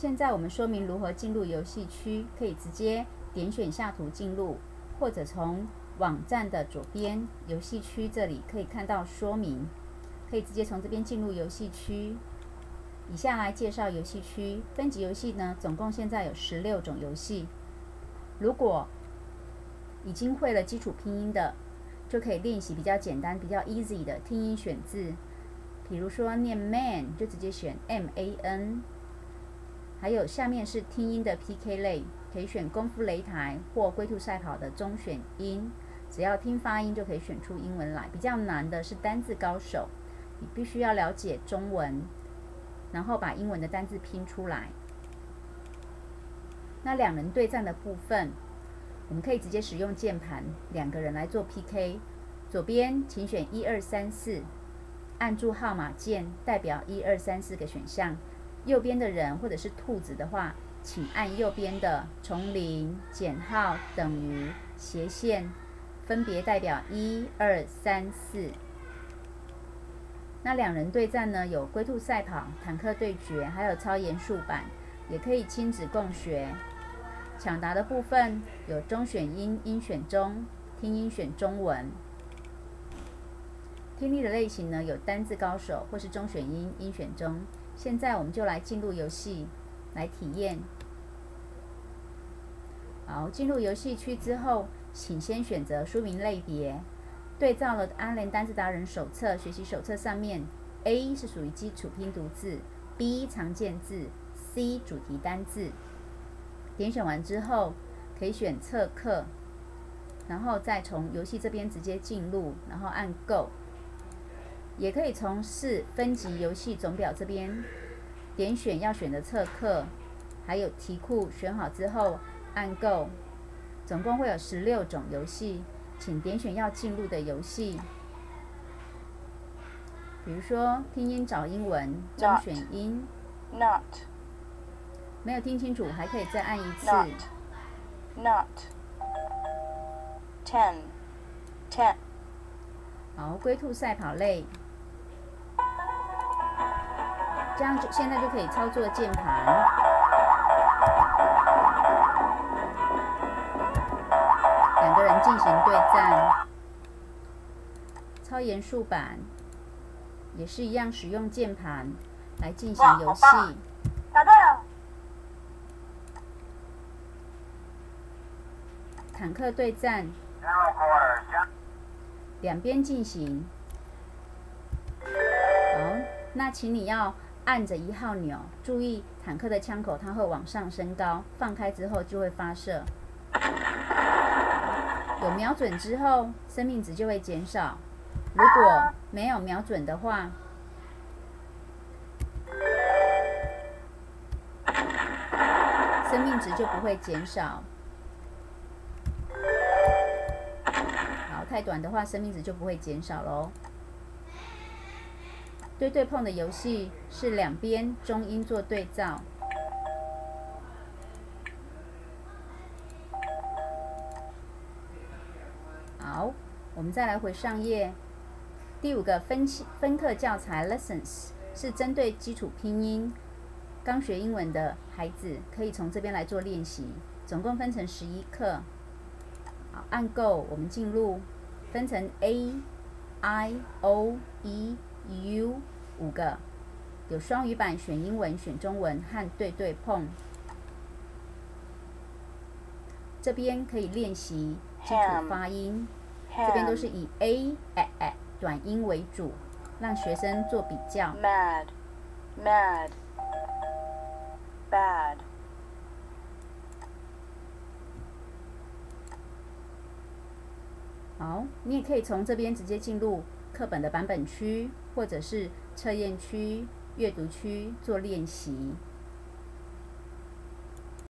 现在我们说明如何进入游戏区，可以直接点选下图进入，或者从网站的左边游戏区这里可以看到说明，可以直接从这边进入游戏区。以下来介绍游戏区分级游戏呢，总共现在有十六种游戏。如果已经会了基础拼音的，就可以练习比较简单、比较 easy 的听音选字。比如说念 man 就直接选 M A N。还有下面是听音的 PK 类，可以选功夫擂台或龟兔赛跑的中选音，只要听发音就可以选出英文来。比较难的是单字高手，你必须要了解中文，然后把英文的单字拼出来。那两人对战的部分，我们可以直接使用键盘，两个人来做 PK。左边请选一二三四，按住号码键代表一二三四个选项。右边的人或者是兔子的话，请按右边的从零减号等于斜线，分别代表一二三四。那两人对战呢，有龟兔赛跑、坦克对决，还有超严肃版，也可以亲子共学。抢答的部分有中选英、英选中、听音选中文。听力的类型呢，有单字高手或是中选英、英选中。现在我们就来进入游戏，来体验。好，进入游戏区之后，请先选择书名类别。对照了阿联单字达人手册学习手册上面，A 是属于基础拼读字，B 常见字，C 主题单字。点选完之后，可以选测课，然后再从游戏这边直接进入，然后按 Go。也可以从四分级游戏总表这边点选要选的测课，还有题库选好之后按 Go，总共会有十六种游戏，请点选要进入的游戏。比如说拼音找英文，中选音。Not。没有听清楚，还可以再按一次。Not。Ten。Ten。好，龟兔赛跑类。这样就现在就可以操作键盘，两个人进行对战。超严肃版也是一样，使用键盘。来进行游戏。答对了。坦克对战，两边进行。好，那请你要。按着一号钮，注意坦克的枪口，它会往上升高，放开之后就会发射。有瞄准之后，生命值就会减少；如果没有瞄准的话，生命值就不会减少。好，太短的话，生命值就不会减少喽。对对碰的游戏是两边中音做对照。好，我们再来回上页。第五个分分课教材 lessons 是针对基础拼音、刚学英文的孩子，可以从这边来做练习。总共分成十一课。好，按 Go，我们进入，分成 A、I、O、E。U 五个，有双语版，选英文、选中文和对对碰。这边可以练习基础发音，这边都是以 A、A、A 短音为主，让学生做比较。Mad, mad, bad。好，你也可以从这边直接进入。课本的版本区，或者是测验区、阅读区做练习。